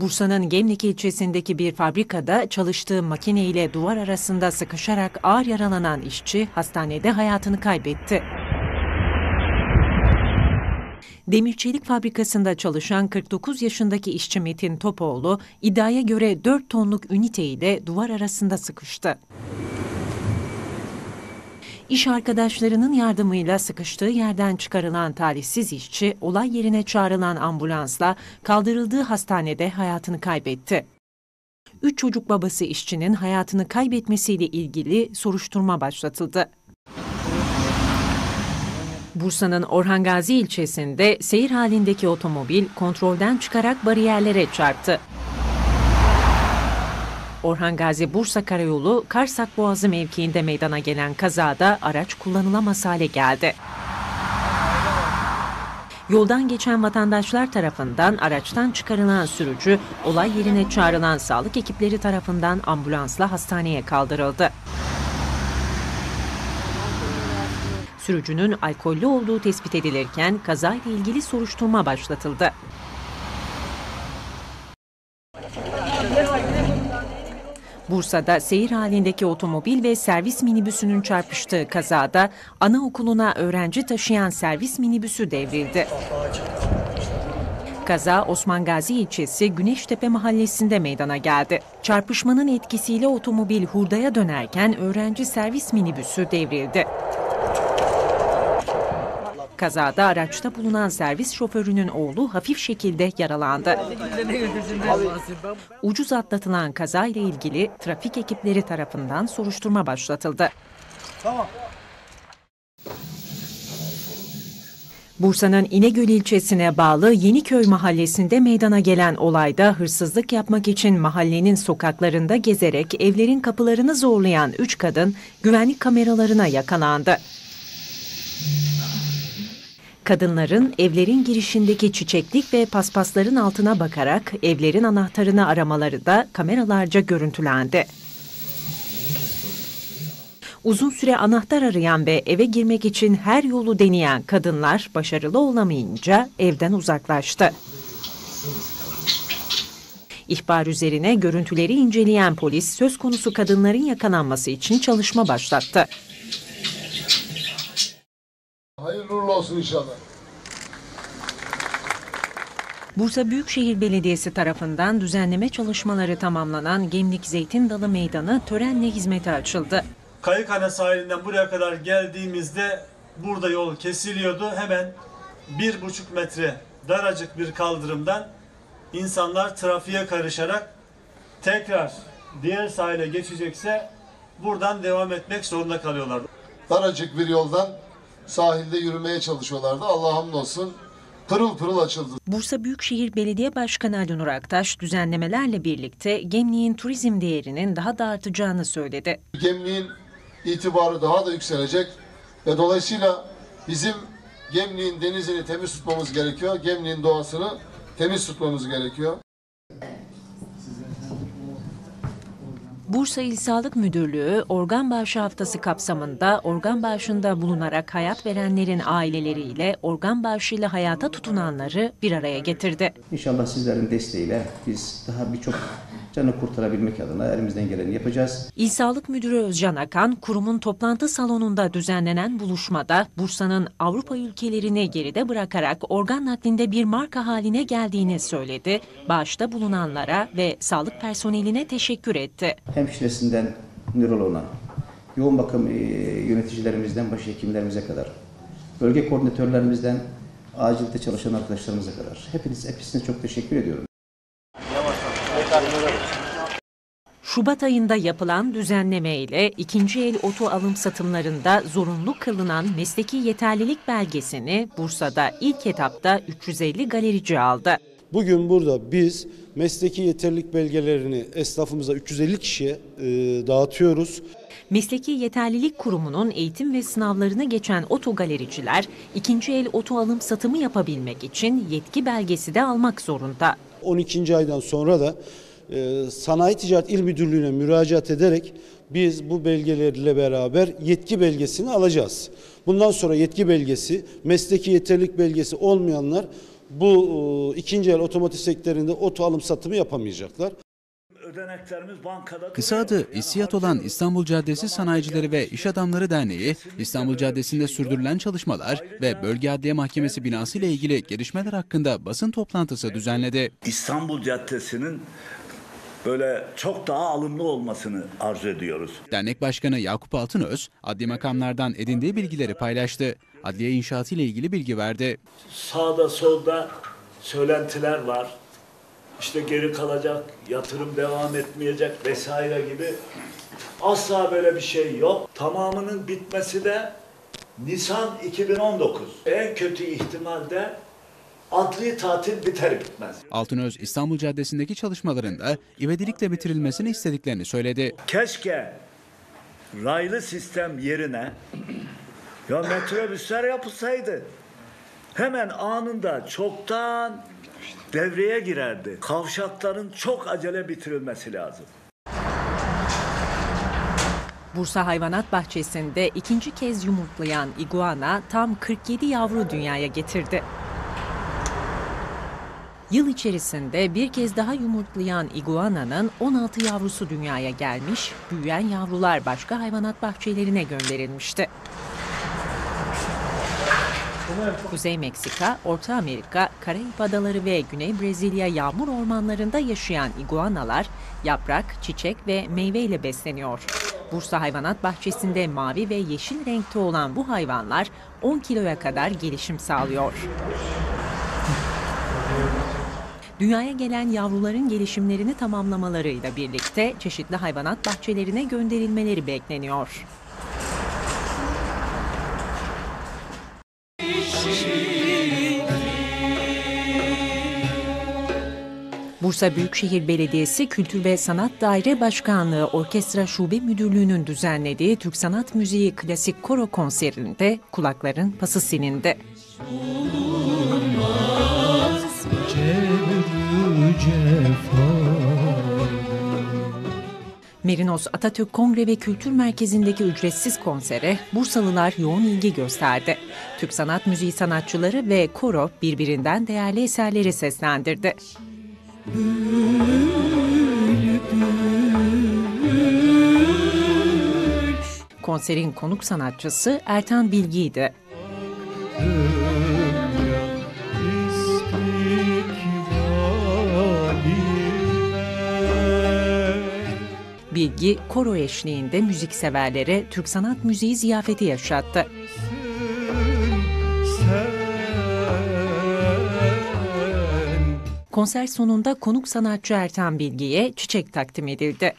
Bursa'nın Gemlik ilçesindeki bir fabrikada çalıştığı makine ile duvar arasında sıkışarak ağır yaralanan işçi hastanede hayatını kaybetti. Demir çelik fabrikasında çalışan 49 yaşındaki işçi Metin Topoğlu iddiaya göre 4 tonluk ünite ile duvar arasında sıkıştı. İş arkadaşlarının yardımıyla sıkıştığı yerden çıkarılan talihsiz işçi olay yerine çağrılan ambulansla kaldırıldığı hastanede hayatını kaybetti. Üç çocuk babası işçinin hayatını kaybetmesiyle ilgili soruşturma başlatıldı. Bursa'nın Orhan Gazi ilçesinde seyir halindeki otomobil kontrolden çıkarak bariyerlere çarptı. Orhan Gazi Bursa Karayolu Karsak Boğazı mevkiinde meydana gelen kazada araç kullanılamaz hale geldi. Yoldan geçen vatandaşlar tarafından araçtan çıkarılan sürücü olay yerine çağrılan sağlık ekipleri tarafından ambulansla hastaneye kaldırıldı. Sürücünün alkollü olduğu tespit edilirken kazayla ilgili soruşturma başlatıldı. Bursa'da seyir halindeki otomobil ve servis minibüsünün çarpıştığı kazada anaokuluna öğrenci taşıyan servis minibüsü devrildi. Kaza Osman Gazi ilçesi Güneştepe mahallesinde meydana geldi. Çarpışmanın etkisiyle otomobil hurdaya dönerken öğrenci servis minibüsü devrildi. Kazada araçta bulunan servis şoförünün oğlu hafif şekilde yaralandı. Ucuz atlatılan kaza ile ilgili trafik ekipleri tarafından soruşturma başlatıldı. Bursa'nın İnegöl ilçesine bağlı Yeniköy mahallesinde meydana gelen olayda hırsızlık yapmak için mahallenin sokaklarında gezerek evlerin kapılarını zorlayan üç kadın güvenlik kameralarına yakalandı. Kadınların evlerin girişindeki çiçeklik ve paspasların altına bakarak evlerin anahtarını aramaları da kameralarca görüntülendi. Uzun süre anahtar arayan ve eve girmek için her yolu deneyen kadınlar başarılı olamayınca evden uzaklaştı. İhbar üzerine görüntüleri inceleyen polis söz konusu kadınların yakalanması için çalışma başlattı. Olsun inşallah. Bursa Büyükşehir Belediyesi tarafından düzenleme çalışmaları tamamlanan Gemlik Zeytin Dalı Meydanı törenle hizmete açıldı. Kayıkhane sahilinden buraya kadar geldiğimizde burada yol kesiliyordu. Hemen bir buçuk metre daracık bir kaldırımdan insanlar trafiğe karışarak tekrar diğer sahile geçecekse buradan devam etmek zorunda kalıyorlar. Daracık bir yoldan sahilde yürümeye çalışıyorlardı. Allah hamdolsun pırıl pırıl açıldı. Bursa Büyükşehir Belediye Başkanı Ali Nur Aktaş düzenlemelerle birlikte Gemlik'in turizm değerinin daha da artacağını söyledi. Gemliğin itibarı daha da yükselecek ve dolayısıyla bizim Gemliğin denizini temiz tutmamız gerekiyor. Gemliğin doğasını temiz tutmamız gerekiyor. Bursa İl Sağlık Müdürlüğü organ bağışı haftası kapsamında organ bağışında bulunarak hayat verenlerin aileleriyle organ bağışıyla hayata tutunanları bir araya getirdi. İnşallah sizlerin desteğiyle biz daha birçok canı kurtarabilmek adına elimizden geleni yapacağız. İl Sağlık Müdürü Özcan Akan, kurumun toplantı salonunda düzenlenen buluşmada Bursa'nın Avrupa ülkelerini geride bırakarak organ naklinde bir marka haline geldiğini söyledi. Bağışta bulunanlara ve sağlık personeline teşekkür etti. Hemşiresinden nöroloğuna, yoğun bakım e, yöneticilerimizden başhekimlerimize kadar, bölge koordinatörlerimizden acilde çalışan arkadaşlarımıza kadar hepiniz hepsine çok teşekkür ediyorum. Şubat ayında yapılan düzenleme ile ikinci el oto alım satımlarında zorunlu kılınan mesleki yeterlilik belgesini Bursa'da ilk etapta 350 galerici aldı. Bugün burada biz mesleki yeterlilik belgelerini esnafımıza 350 kişiye e, dağıtıyoruz. Mesleki Yeterlilik Kurumu'nun eğitim ve sınavlarını geçen otogalericiler ikinci el oto alım satımı yapabilmek için yetki belgesi de almak zorunda. 12. aydan sonra da e, Sanayi Ticaret İl Müdürlüğü'ne müracaat ederek biz bu belgelerle beraber yetki belgesini alacağız. Bundan sonra yetki belgesi, mesleki yeterlilik belgesi olmayanlar bu e, ikinci el otomotiv sektöründe oto alım satımı yapamayacaklar. Ödeneklerimiz bankada Kısa adı İSİAD olan İstanbul Caddesi Sanayicileri ve İş Adamları Derneği, İstanbul Caddesi'nde sürdürülen çalışmalar ve Bölge Adliye Mahkemesi binası ile ilgili gelişmeler hakkında basın toplantısı düzenledi. İstanbul Caddesi'nin böyle çok daha alımlı olmasını arzu ediyoruz. Dernek Başkanı Yakup Altınöz, adli makamlardan edindiği bilgileri paylaştı. Adliye inşaatı ile ilgili bilgi verdi. Sağda solda söylentiler var. İşte geri kalacak, yatırım devam etmeyecek vesaire gibi. Asla böyle bir şey yok. Tamamının bitmesi de Nisan 2019. En kötü ihtimalde adli tatil biter bitmez. Altınöz, İstanbul Caddesi'ndeki çalışmalarında ivedilikle bitirilmesini istediklerini söyledi. Keşke raylı sistem yerine ya metrobüsler yapılsaydı. Hemen anında çoktan devreye girerdi. Kavşakların çok acele bitirilmesi lazım. Bursa Hayvanat Bahçesi'nde ikinci kez yumurtlayan iguana tam 47 yavru dünyaya getirdi. Yıl içerisinde bir kez daha yumurtlayan iguananın 16 yavrusu dünyaya gelmiş, büyüyen yavrular başka hayvanat bahçelerine gönderilmişti. Kuzey Meksika, Orta Amerika, Karayip Adaları ve Güney Brezilya yağmur ormanlarında yaşayan iguanalar yaprak, çiçek ve meyveyle besleniyor. Bursa Hayvanat Bahçesi'nde mavi ve yeşil renkte olan bu hayvanlar 10 kiloya kadar gelişim sağlıyor. Dünyaya gelen yavruların gelişimlerini tamamlamalarıyla birlikte çeşitli hayvanat bahçelerine gönderilmeleri bekleniyor. Bursa Büyükşehir Belediyesi Kültür ve Sanat Daire Başkanlığı Orkestra Şube Müdürlüğü'nün düzenlediği Türk Sanat Müziği Klasik Koro konserinde kulakların pası silindi. Merinos Atatürk Kongre ve Kültür Merkezi'ndeki ücretsiz konsere Bursalılar yoğun ilgi gösterdi. Türk sanat müziği sanatçıları ve koro birbirinden değerli eserleri seslendirdi. Konserin konuk sanatçısı Ertan Bilgi'ydi. Bilgi, koro eşliğinde müzikseverlere Türk sanat müziği ziyafeti yaşattı. Konser sonunda konuk sanatçı Ertan Bilgi'ye çiçek takdim edildi.